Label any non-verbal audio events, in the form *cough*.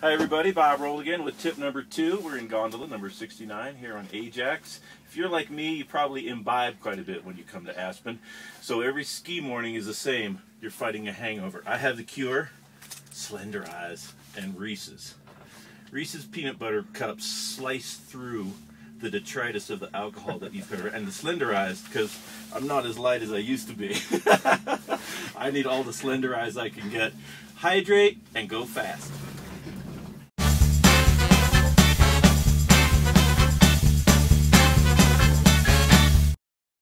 Hi everybody, Bob Roll again with tip number two. We're in gondola number 69 here on Ajax. If you're like me, you probably imbibe quite a bit when you come to Aspen. So every ski morning is the same. You're fighting a hangover. I have the cure, Slender Eyes and Reese's. Reese's peanut butter cups slice through the detritus of the alcohol that you've ever and the slender eyes because I'm not as light as I used to be. *laughs* I need all the slender eyes I can get. Hydrate and go fast.